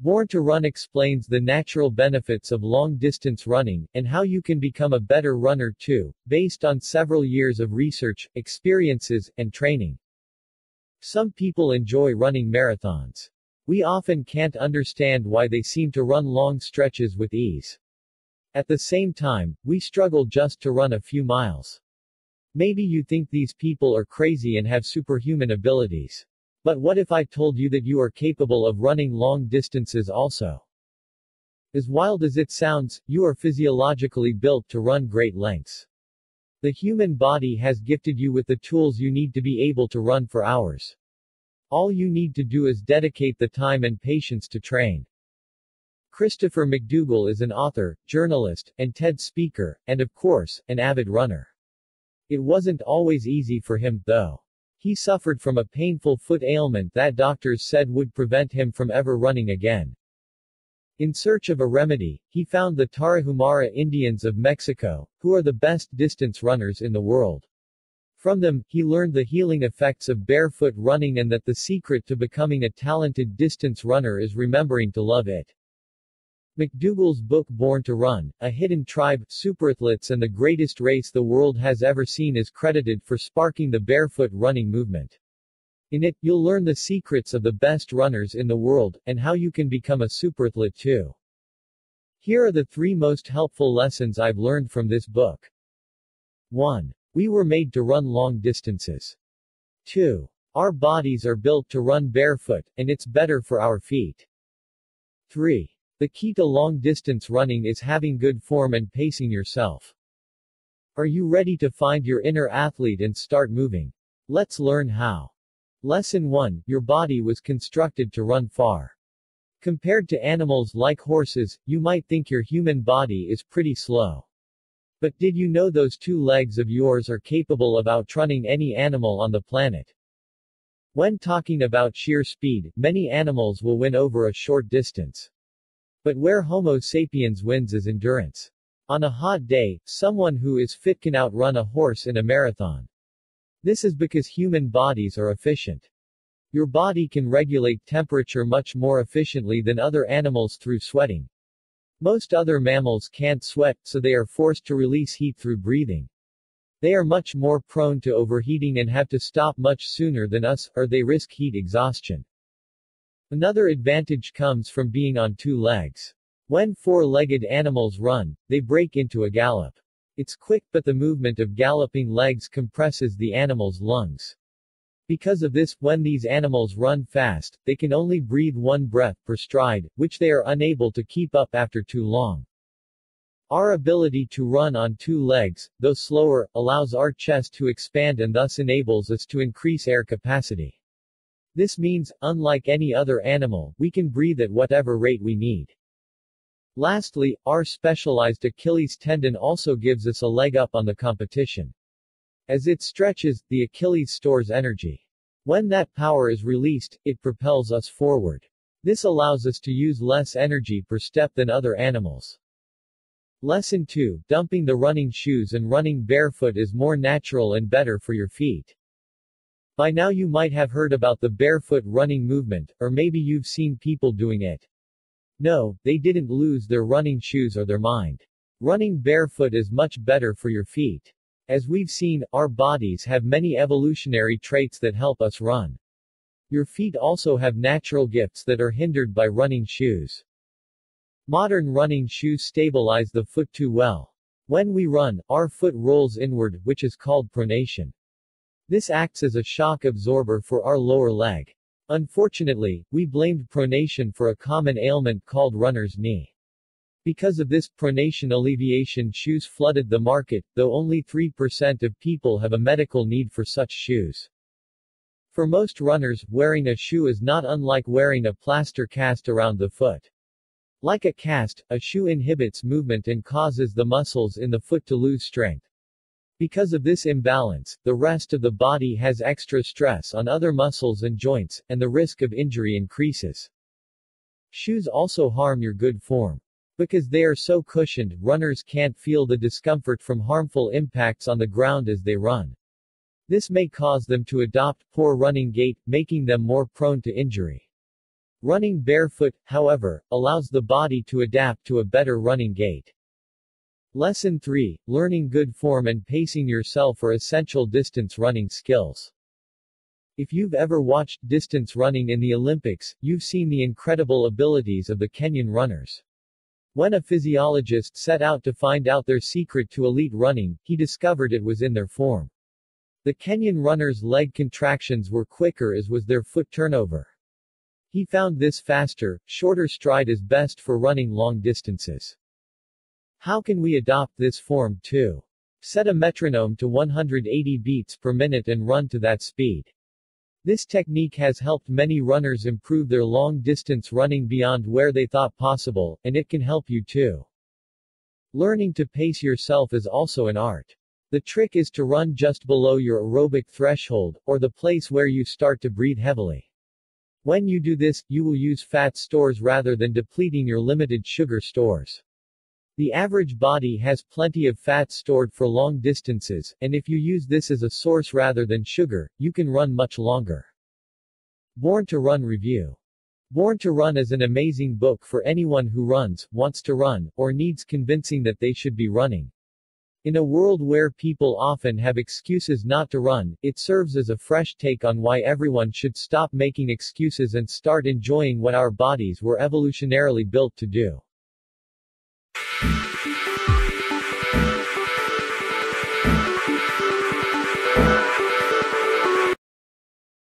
Born to Run explains the natural benefits of long-distance running, and how you can become a better runner too, based on several years of research, experiences, and training. Some people enjoy running marathons. We often can't understand why they seem to run long stretches with ease. At the same time, we struggle just to run a few miles. Maybe you think these people are crazy and have superhuman abilities. But what if I told you that you are capable of running long distances also? As wild as it sounds, you are physiologically built to run great lengths. The human body has gifted you with the tools you need to be able to run for hours. All you need to do is dedicate the time and patience to train. Christopher McDougall is an author, journalist, and TED speaker, and of course, an avid runner. It wasn't always easy for him, though. He suffered from a painful foot ailment that doctors said would prevent him from ever running again. In search of a remedy, he found the Tarahumara Indians of Mexico, who are the best distance runners in the world. From them, he learned the healing effects of barefoot running and that the secret to becoming a talented distance runner is remembering to love it. McDougall's book Born to Run, A Hidden Tribe, Superathletes and the Greatest Race the World Has Ever Seen is credited for sparking the barefoot running movement. In it, you'll learn the secrets of the best runners in the world, and how you can become a superathlete too. Here are the three most helpful lessons I've learned from this book. 1. We were made to run long distances. 2. Our bodies are built to run barefoot, and it's better for our feet. 3. The key to long-distance running is having good form and pacing yourself. Are you ready to find your inner athlete and start moving? Let's learn how. Lesson 1. Your body was constructed to run far. Compared to animals like horses, you might think your human body is pretty slow. But did you know those two legs of yours are capable of outrunning any animal on the planet? When talking about sheer speed, many animals will win over a short distance. But where Homo sapiens wins is endurance. On a hot day, someone who is fit can outrun a horse in a marathon. This is because human bodies are efficient. Your body can regulate temperature much more efficiently than other animals through sweating. Most other mammals can't sweat, so they are forced to release heat through breathing. They are much more prone to overheating and have to stop much sooner than us, or they risk heat exhaustion. Another advantage comes from being on two legs. When four-legged animals run, they break into a gallop. It's quick but the movement of galloping legs compresses the animal's lungs. Because of this, when these animals run fast, they can only breathe one breath per stride, which they are unable to keep up after too long. Our ability to run on two legs, though slower, allows our chest to expand and thus enables us to increase air capacity. This means, unlike any other animal, we can breathe at whatever rate we need. Lastly, our specialized Achilles tendon also gives us a leg up on the competition. As it stretches, the Achilles stores energy. When that power is released, it propels us forward. This allows us to use less energy per step than other animals. Lesson 2. Dumping the running shoes and running barefoot is more natural and better for your feet. By now you might have heard about the barefoot running movement, or maybe you've seen people doing it. No, they didn't lose their running shoes or their mind. Running barefoot is much better for your feet. As we've seen, our bodies have many evolutionary traits that help us run. Your feet also have natural gifts that are hindered by running shoes. Modern running shoes stabilize the foot too well. When we run, our foot rolls inward, which is called pronation. This acts as a shock absorber for our lower leg. Unfortunately, we blamed pronation for a common ailment called runner's knee. Because of this, pronation alleviation shoes flooded the market, though only 3% of people have a medical need for such shoes. For most runners, wearing a shoe is not unlike wearing a plaster cast around the foot. Like a cast, a shoe inhibits movement and causes the muscles in the foot to lose strength. Because of this imbalance, the rest of the body has extra stress on other muscles and joints, and the risk of injury increases. Shoes also harm your good form. Because they are so cushioned, runners can't feel the discomfort from harmful impacts on the ground as they run. This may cause them to adopt poor running gait, making them more prone to injury. Running barefoot, however, allows the body to adapt to a better running gait. Lesson 3. Learning good form and pacing yourself are essential distance running skills. If you've ever watched distance running in the Olympics, you've seen the incredible abilities of the Kenyan runners. When a physiologist set out to find out their secret to elite running, he discovered it was in their form. The Kenyan runners' leg contractions were quicker as was their foot turnover. He found this faster, shorter stride is best for running long distances. How can we adopt this form too? Set a metronome to 180 beats per minute and run to that speed. This technique has helped many runners improve their long-distance running beyond where they thought possible, and it can help you too. Learning to pace yourself is also an art. The trick is to run just below your aerobic threshold, or the place where you start to breathe heavily. When you do this, you will use fat stores rather than depleting your limited sugar stores. The average body has plenty of fat stored for long distances, and if you use this as a source rather than sugar, you can run much longer. Born to Run Review Born to Run is an amazing book for anyone who runs, wants to run, or needs convincing that they should be running. In a world where people often have excuses not to run, it serves as a fresh take on why everyone should stop making excuses and start enjoying what our bodies were evolutionarily built to do.